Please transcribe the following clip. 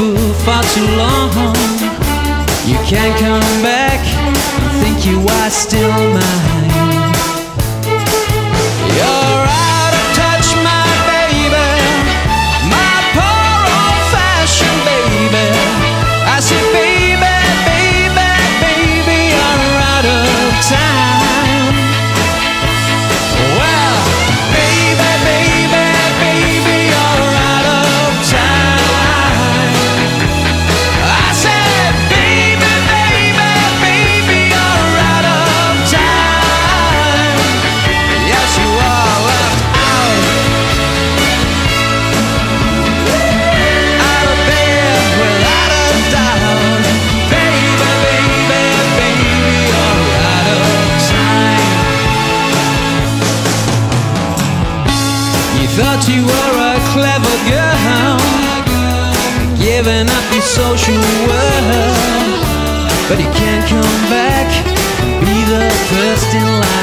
fool far too long. You can't come back. I think you are still mine. Thought you were a clever girl, giving up your social world, but you can't come back be the first in line.